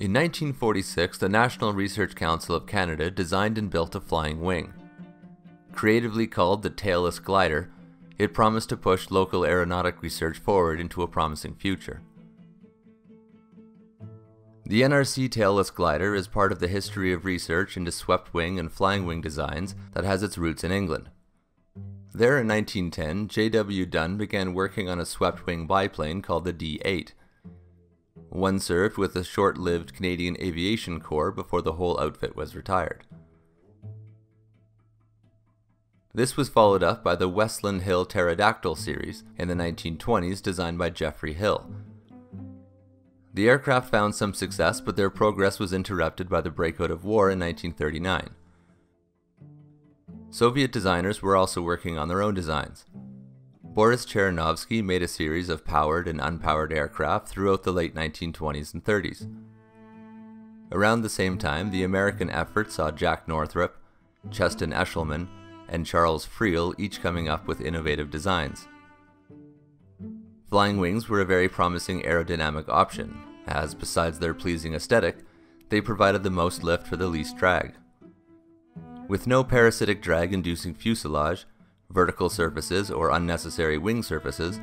In 1946, the National Research Council of Canada designed and built a flying wing. Creatively called the Tailless Glider, it promised to push local aeronautic research forward into a promising future. The NRC tailless glider is part of the history of research into swept wing and flying wing designs that has its roots in England. There in 1910, J.W. Dunne began working on a swept wing biplane called the D 8. One served with the short lived Canadian Aviation Corps before the whole outfit was retired. This was followed up by the Westland Hill Pterodactyl series in the 1920s, designed by Geoffrey Hill, the aircraft found some success, but their progress was interrupted by the breakout of war in 1939. Soviet designers were also working on their own designs. Boris Cheranovsky made a series of powered and unpowered aircraft throughout the late 1920s and 30s. Around the same time, the American effort saw Jack Northrop, Cheston Eshelman, and Charles Friel each coming up with innovative designs. Flying wings were a very promising aerodynamic option, as besides their pleasing aesthetic, they provided the most lift for the least drag. With no parasitic drag inducing fuselage, vertical surfaces, or unnecessary wing surfaces,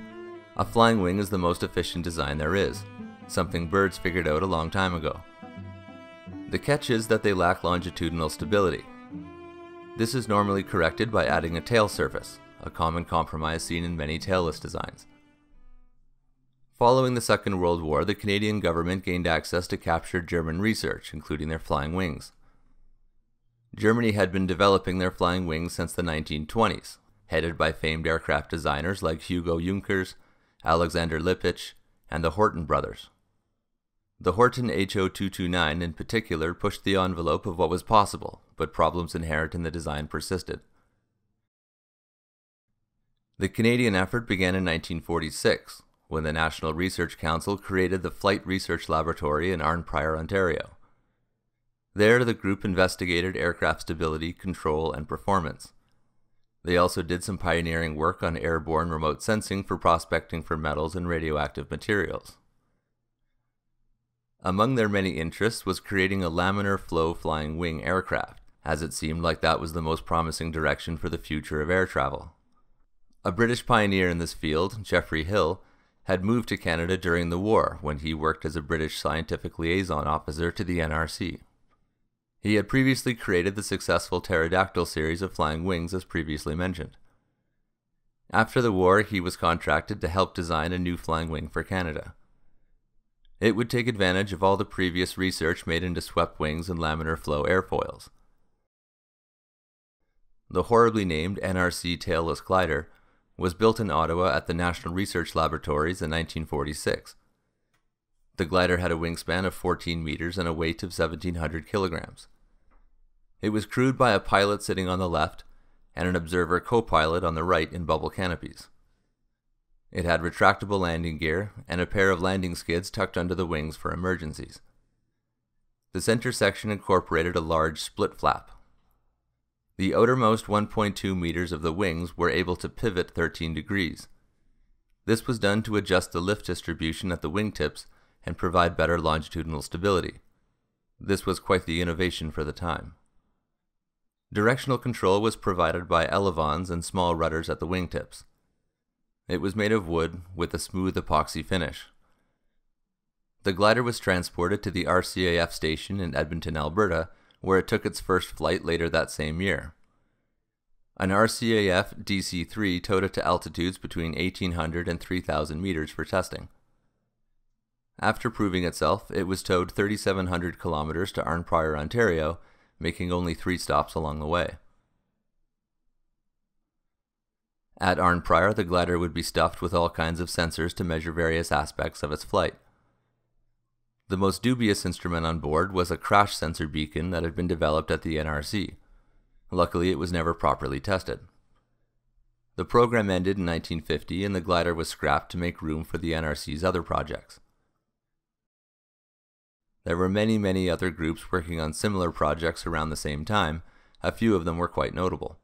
a flying wing is the most efficient design there is, something birds figured out a long time ago. The catch is that they lack longitudinal stability. This is normally corrected by adding a tail surface, a common compromise seen in many tailless designs. Following the Second World War, the Canadian government gained access to captured German research, including their flying wings. Germany had been developing their flying wings since the 1920s, headed by famed aircraft designers like Hugo Junkers, Alexander Lippisch, and the Horten brothers. The Horten HO229 in particular pushed the envelope of what was possible, but problems inherent in the design persisted. The Canadian effort began in 1946, when the National Research Council created the Flight Research Laboratory in Arnprior, Ontario. There, the group investigated aircraft stability, control, and performance. They also did some pioneering work on airborne remote sensing for prospecting for metals and radioactive materials. Among their many interests was creating a laminar flow flying wing aircraft, as it seemed like that was the most promising direction for the future of air travel. A British pioneer in this field, Geoffrey Hill, had moved to Canada during the war when he worked as a British scientific liaison officer to the NRC. He had previously created the successful pterodactyl series of flying wings as previously mentioned. After the war, he was contracted to help design a new flying wing for Canada. It would take advantage of all the previous research made into swept wings and laminar flow airfoils. The horribly named NRC tailless glider was built in Ottawa at the National Research Laboratories in 1946. The glider had a wingspan of 14 meters and a weight of 1,700 kilograms. It was crewed by a pilot sitting on the left and an observer co pilot on the right in bubble canopies. It had retractable landing gear and a pair of landing skids tucked under the wings for emergencies. The center section incorporated a large split flap, the outermost 1.2 meters of the wings were able to pivot 13 degrees. This was done to adjust the lift distribution at the wingtips and provide better longitudinal stability. This was quite the innovation for the time. Directional control was provided by elevons and small rudders at the wingtips. It was made of wood with a smooth epoxy finish. The glider was transported to the RCAF station in Edmonton, Alberta, where it took its first flight later that same year. An RCAF DC 3 towed it to altitudes between 1800 and 3000 meters for testing. After proving itself, it was towed 3,700 kilometers to Arnprior, Ontario, making only three stops along the way. At Arnprior, the glider would be stuffed with all kinds of sensors to measure various aspects of its flight. The most dubious instrument on board was a crash sensor beacon that had been developed at the NRC. Luckily, it was never properly tested. The program ended in 1950 and the glider was scrapped to make room for the NRC's other projects. There were many, many other groups working on similar projects around the same time, a few of them were quite notable.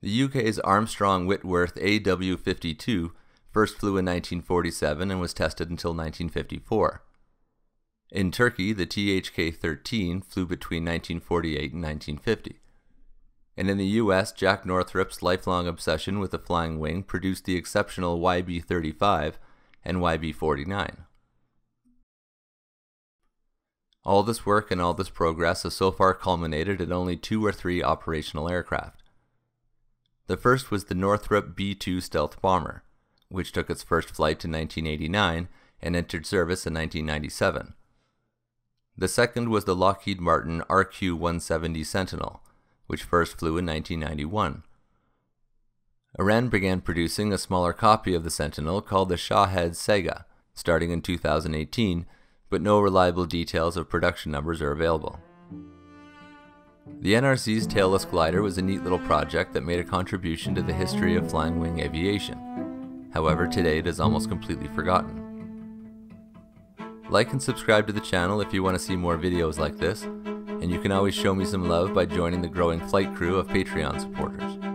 The UK's Armstrong Whitworth AW 52 first flew in 1947 and was tested until 1954. In Turkey, the THK 13 flew between 1948 and 1950. And in the US, Jack Northrop's lifelong obsession with the flying wing produced the exceptional YB 35 and YB 49. All this work and all this progress has so far culminated in only two or three operational aircraft. The first was the Northrop B 2 stealth bomber, which took its first flight in 1989 and entered service in 1997. The second was the Lockheed Martin RQ 170 Sentinel, which first flew in 1991. Iran began producing a smaller copy of the Sentinel called the Shahed Saegheh starting in 2018, but no reliable details of production numbers are available. The NRC's tailless glider was a neat little project that made a contribution to the history of flying wing aviation. However, today it is almost completely forgotten. Like and subscribe to the channel if you want to see more videos like this, and you can always show me some love by joining the growing flight crew of Patreon supporters.